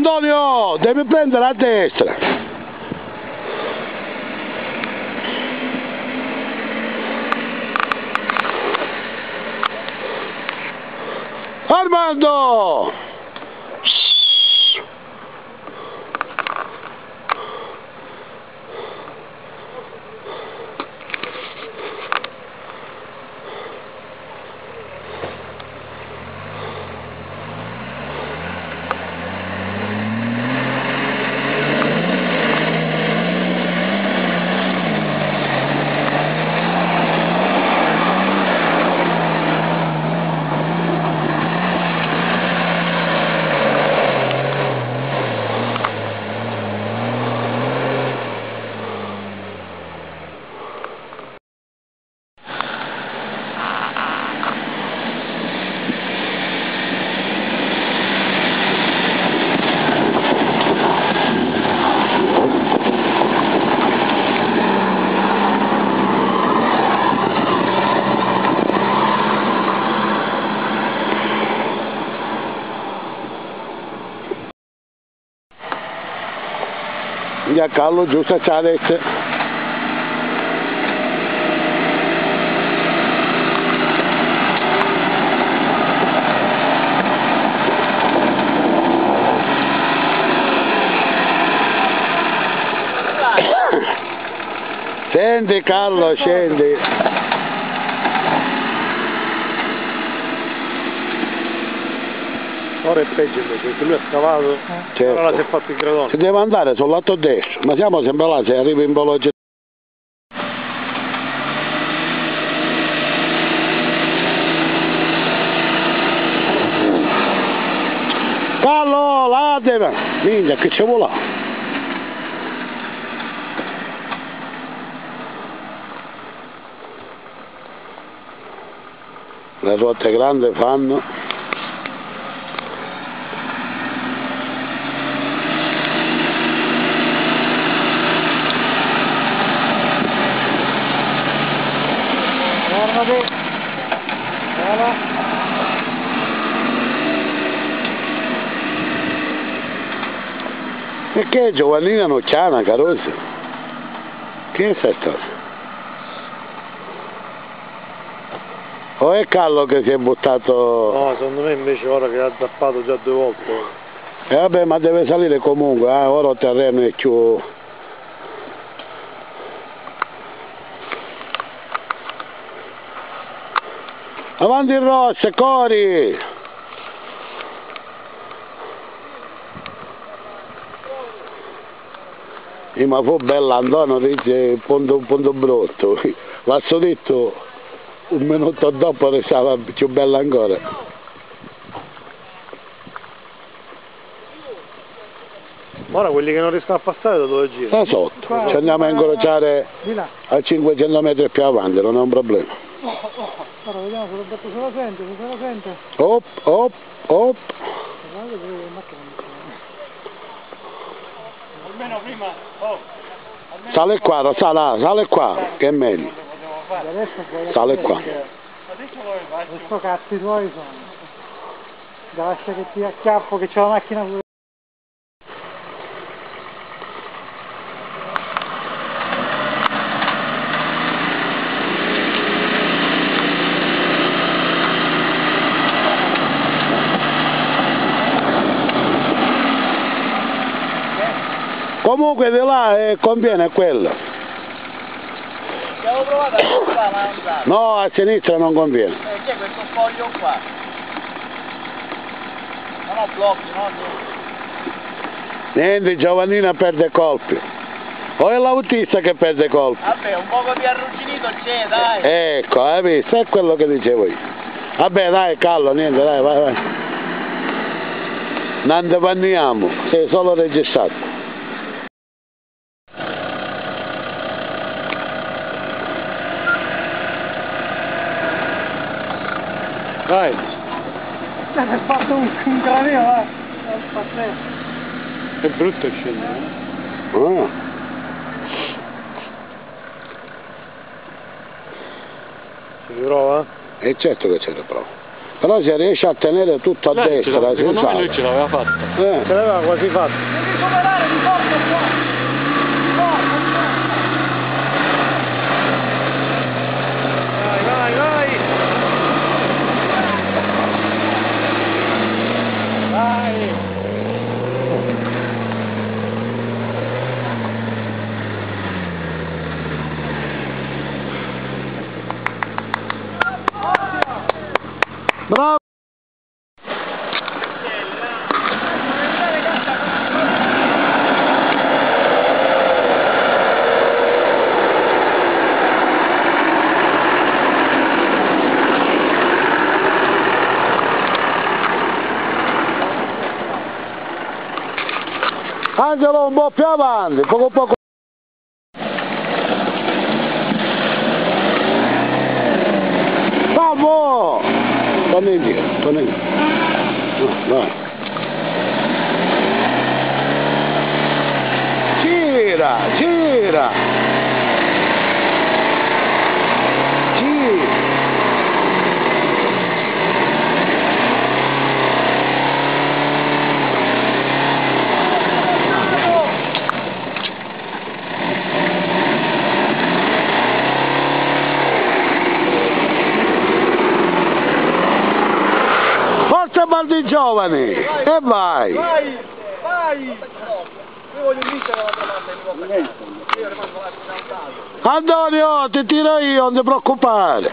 Antonio, devi prendere a destra. Armando! Via Carlo giusto a Cialezze. Scendi Carlo, scendi. Ora è peggio se lui ha scavato, Certo. ora si è fatto il gradone. Si deve andare sul lato destro, ma siamo sempre là, se arrivi in velocità. Carlo, là deve, minchia, che ci vuole? Le ruote grandi fanno. Guarda! E che Giovannina non c'ha una carrozza? Che è stato? O è Carlo che si è buttato... No, secondo me invece ora che ha zappato già due volte. E vabbè, ma deve salire comunque, eh? ora il terreno è più... Avanti il rosse, Cori! Sì, ma fu bella Antonio, dice punto, punto brutto. L'ho detto un minuto dopo restava più bella ancora. Ora quelli che non riescono a passare da dove girano? Da sotto, ci andiamo a incrociare a 500 metri più avanti, non è un problema. Ora vediamo se lo detto se lo sente, se lo sente. Op, op, op. Guardate che macchina Almeno prima, oh, Sale qua, sale, sale qua, che è meglio. Sale qua. Adesso cazzi tuoi sono. Da lascia che ti acchiappo che c'è la macchina pure. Comunque di là eh, conviene quello. Abbiamo provato a destra ma non. No, a sinistra non conviene. Eh, c'è questo foglio qua. Non ho blocchi, no? Niente, Giovannina perde colpi. O è l'autista che perde colpi. Vabbè, un poco di arrugginito c'è, dai. Ecco, hai visto? È quello che dicevo io. Vabbè, dai, callo, niente, dai, vai, vai. Non depanniamo, sei solo registrato. Vai. Mi ha fatto un, un graneo, eh. È brutto scendere. Ah. Si riprova? E certo che c'è da prova. Però se riesce a tenere tutto a Lei ce destra, si secondo me lui ce l'aveva fatta. Eh. Ce l'aveva quasi fatto. Devi superare di forza qua. Di forza, di forza. Vai, vai, vai. Vai. Bravo! Angelo un po' più avanti, poco poco. Bravo! Torna indietro, torna indietro. No, vai. Gira, gira. Gira. Forza Baldi Giovani! E vai! Vai, vai. Io voglio vincere l'altra volta di volta a casa. Io rimango là fino a casa. Antonio, ti tiro io, non ti preoccupare.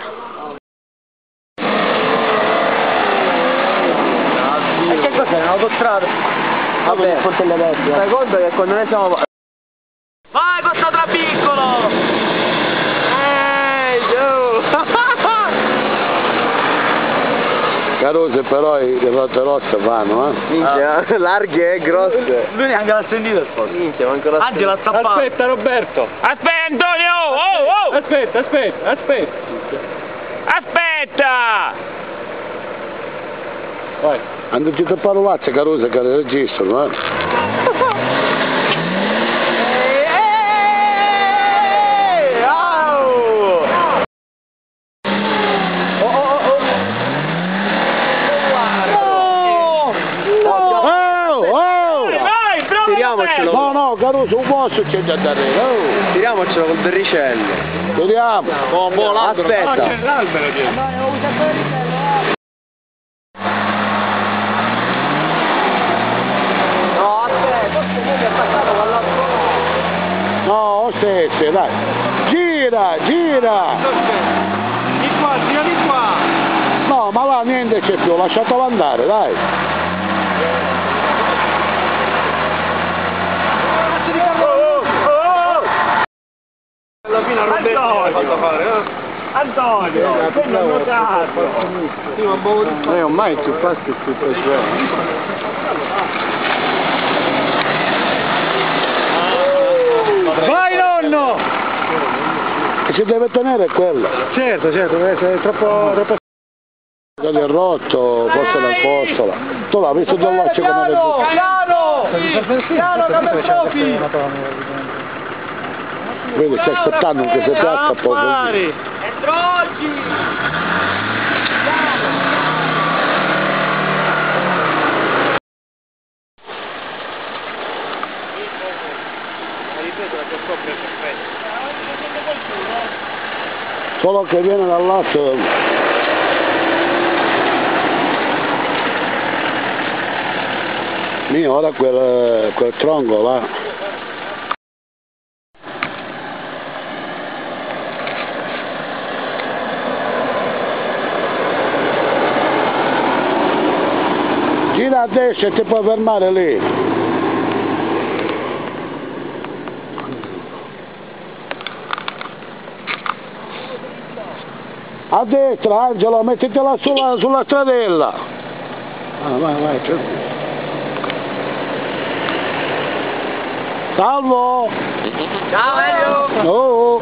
E che cos'è? Un'autostrada? Vabbè, fai conto che quando noi siamo... Vai, questo tra Caruso però i- le ruote rosse vanno, eh? Minchia, larghe e grosse. Lui neanche l'ha sentito il posto. Minchia, manco la Angela sta. Aspetta Roberto! Aspetta Antonio! Oh, oh! Aspetta, aspetta, aspetta! Aspetta! Vai. Andati a parolacce Caruso che registrano, eh? Tiriamocelo. No, no, Caruso, un po' succede a dare, oh! Tiriamocelo col berricello. Vediamo! Buon, buon, Aspetta. l'albero dietro! No, aspetta, forse è passato dall'altro. No, stesse, dai! Gira, gira! Di qua, gira di qua! No, ma là niente c'è più, lasciatelo andare, dai! Fine Roberto l'hai fatto fare, eh? Antonio, quello è notato. Noi ormai più fasti più piacere. Vai nonno! E si deve tenere quello. Certo, certo, deve essere troppo, troppo... Quello è rotto, forse la costola. Tu l'hai visto dall'occhio come le butte. Piano, come profi! Quindi stai aspettando che si piazza poi così. È Troggi! Solo che viene dal lato. Mio, ora quel, quel tronco là. Gira a destra e ti puoi fermare lì. A destra, Angelo, mettitela sulla, sulla stradella. Ah, vai, vai, tranquillo. Salvo! Ciao Elio! Oh!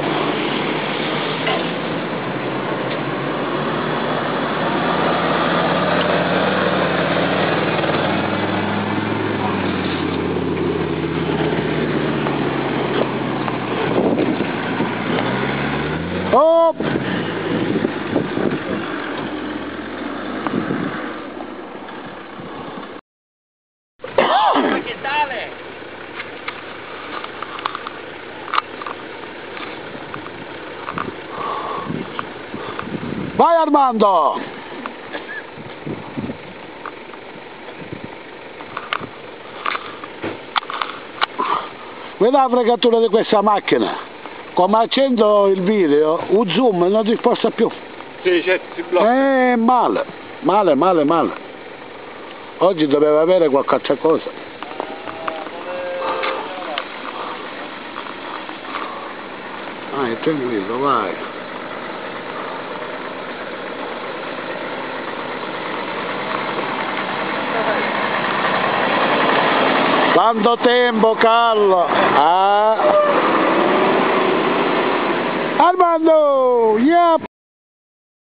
Stop! Vai Armando! Vediamo la fregatura di questa macchina. Come accendo il video, un zoom non ti sposta più. Sì, certo, si blocca. Eh, male, male, male, male. Oggi doveva avere qualche altra cosa. Vai, tranquillo, vai. Quanto tempo, Carlo? Ah. Armando, yeah.